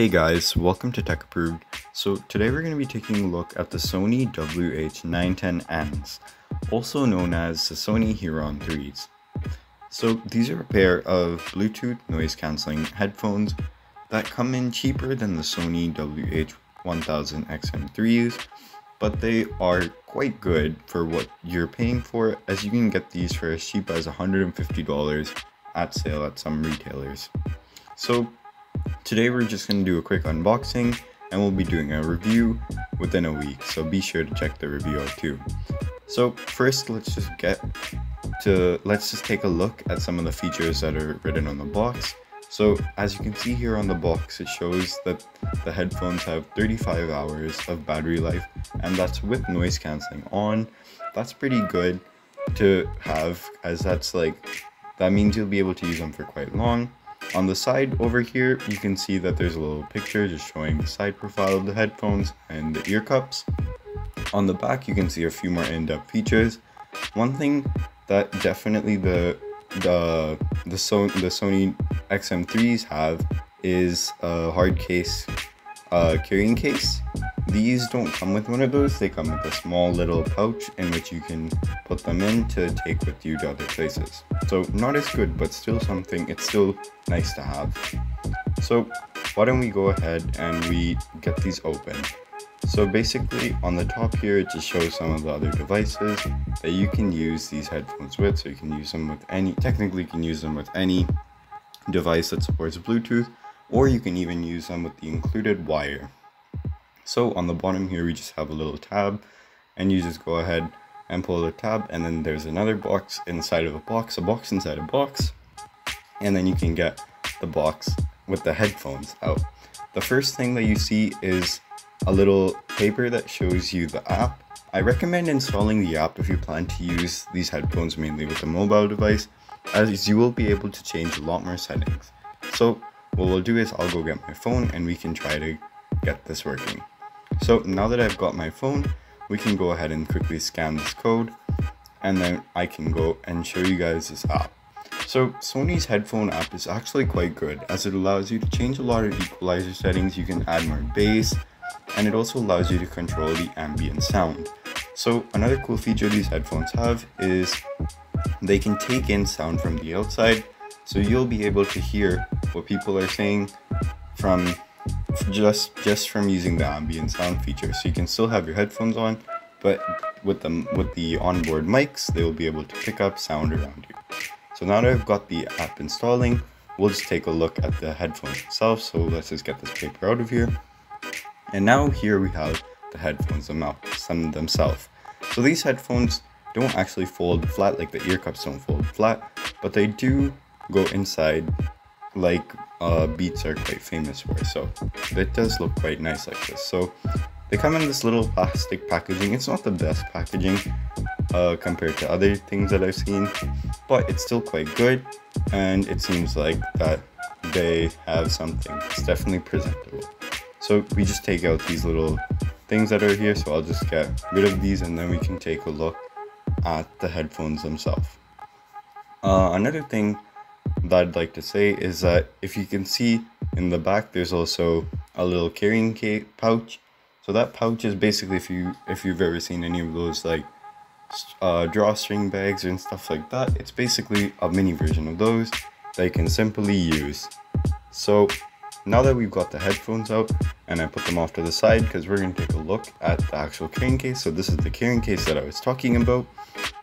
Hey guys, welcome to Tech Approved. So today we're going to be taking a look at the Sony WH910Ns, also known as the Sony H.ear On 3s. So these are a pair of Bluetooth noise cancelling headphones that come in cheaper than the Sony WH1000XM3s, but they are quite good for what you're paying for as you can get these for as cheap as $150 at sale at some retailers. So Today we're just going to do a quick unboxing and we'll be doing a review within a week, so be sure to check the review out too. So first let's just get to, let's just take a look at some of the features that are written on the box. So as you can see here on the box, it shows that the headphones have 35 hours of battery life and that's with noise cancelling on. That's pretty good to have as that's like, that means you'll be able to use them for quite long on the side over here, you can see that there's a little picture just showing the side profile of the headphones and the ear cups. On the back, you can see a few more in-depth features. One thing that definitely the the the, so the Sony XM3s have is a hard case uh, carrying case. These don't come with one of those, they come with a small little pouch in which you can put them in to take with you to other places. So not as good, but still something, it's still nice to have. So why don't we go ahead and we get these open. So basically on the top here it just shows some of the other devices that you can use these headphones with. So you can use them with any, technically you can use them with any device that supports Bluetooth or you can even use them with the included wire. So on the bottom here, we just have a little tab and you just go ahead and pull the tab and then there's another box inside of a box, a box inside a box, and then you can get the box with the headphones out. The first thing that you see is a little paper that shows you the app. I recommend installing the app if you plan to use these headphones mainly with a mobile device as you will be able to change a lot more settings. So what we'll do is I'll go get my phone and we can try to get this working. So now that I've got my phone, we can go ahead and quickly scan this code and then I can go and show you guys this app. So Sony's headphone app is actually quite good as it allows you to change a lot of equalizer settings, you can add more bass, and it also allows you to control the ambient sound. So another cool feature these headphones have is they can take in sound from the outside, so you'll be able to hear what people are saying from just just from using the ambient sound feature. So you can still have your headphones on, but with them with the onboard mics, they will be able to pick up sound around you. So now that I've got the app installing, we'll just take a look at the headphones themselves. So let's just get this paper out of here. And now here we have the headphones themselves. So these headphones don't actually fold flat like the ear cups don't fold flat, but they do go inside like uh, Beats are quite famous for. So it does look quite nice like this. So they come in this little plastic packaging. It's not the best packaging uh, compared to other things that I've seen, but it's still quite good. And it seems like that they have something. It's definitely presentable. So we just take out these little things that are here. So I'll just get rid of these and then we can take a look at the headphones themselves. Uh, another thing that I'd like to say is that if you can see in the back, there's also a little carrying case pouch. So that pouch is basically if you if you've ever seen any of those like uh, drawstring bags and stuff like that, it's basically a mini version of those that you can simply use. So now that we've got the headphones out and I put them off to the side because we're going to take a look at the actual carrying case. So this is the carrying case that I was talking about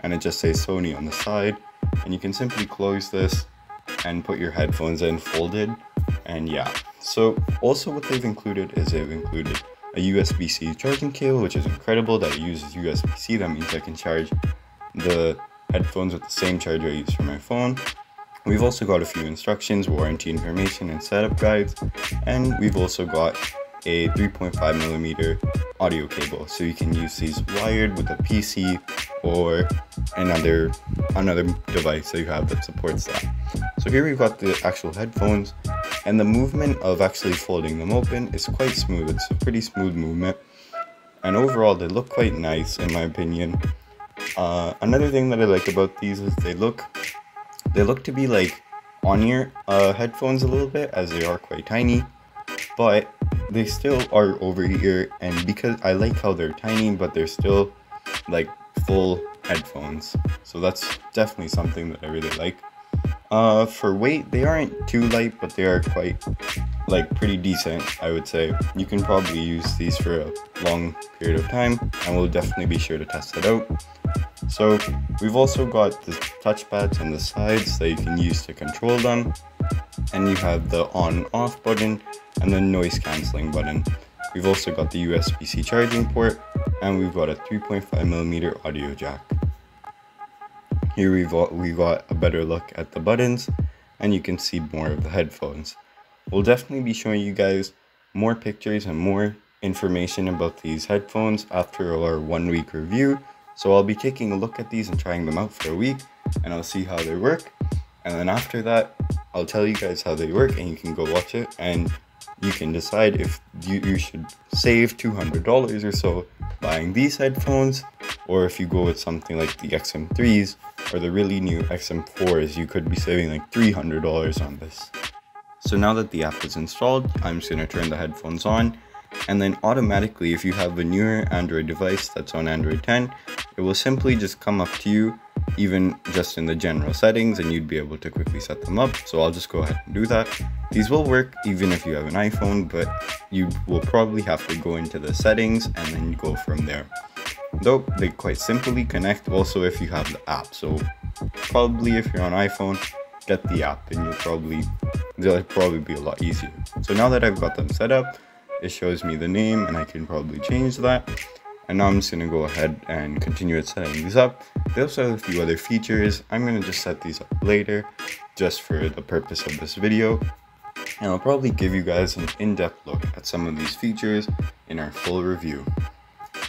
and it just says Sony on the side and you can simply close this and put your headphones in folded and yeah. So also what they've included is they've included a USB-C charging cable which is incredible that it uses USB-C that means I can charge the headphones with the same charger I use for my phone. We've also got a few instructions warranty information and setup guides. And we've also got a 3.5 millimeter audio cable. So you can use these wired with a PC or another another device that you have that supports that so here we've got the actual headphones and the movement of actually folding them open is quite smooth. It's a pretty smooth movement. And overall they look quite nice in my opinion. Uh, another thing that I like about these is they look they look to be like on ear uh, headphones a little bit as they are quite tiny but they still are over here and because I like how they're tiny but they're still like full headphones. So that's definitely something that I really like uh, for weight they aren't too light but they are quite like pretty decent I would say you can probably use these for a long period of time and we'll definitely be sure to test it out so we've also got the touchpads on the sides that you can use to control them and you have the on off button and the noise cancelling button. We've also got the USB-C charging port and we've got a 3.5mm audio jack. Here we've got, we got a better look at the buttons and you can see more of the headphones. We'll definitely be showing you guys more pictures and more information about these headphones after our one week review. So I'll be taking a look at these and trying them out for a week and I'll see how they work. And then after that, I'll tell you guys how they work and you can go watch it and you can decide if you, you should save $200 or so buying these headphones or if you go with something like the XM3s or the really new XM4s you could be saving like $300 on this. So now that the app is installed, I'm just going to turn the headphones on and then automatically if you have a newer Android device that's on Android 10, it will simply just come up to you even just in the general settings and you'd be able to quickly set them up. So I'll just go ahead and do that. These will work even if you have an iPhone, but you will probably have to go into the settings and then go from there. Though they quite simply connect also if you have the app. So probably if you're on iPhone, get the app and you'll probably, they'll probably be a lot easier. So now that I've got them set up, it shows me the name and I can probably change that and now I'm just gonna go ahead and continue setting these up. They also have a few other features. I'm gonna just set these up later just for the purpose of this video. And I'll probably give you guys an in-depth look at some of these features in our full review.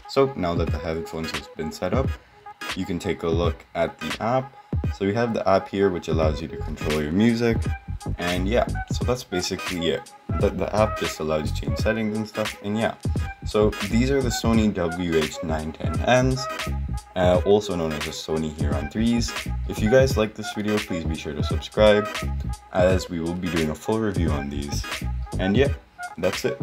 So now that the headphones has been set up, you can take a look at the app. So we have the app here which allows you to control your music and yeah so that's basically it the, the app just allows you to change settings and stuff and yeah so these are the Sony WH910Ns, uh, also known as the Sony H.ear On 3s. If you guys like this video, please be sure to subscribe as we will be doing a full review on these. And yeah, that's it.